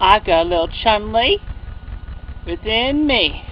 I got a little Chun-Li within me.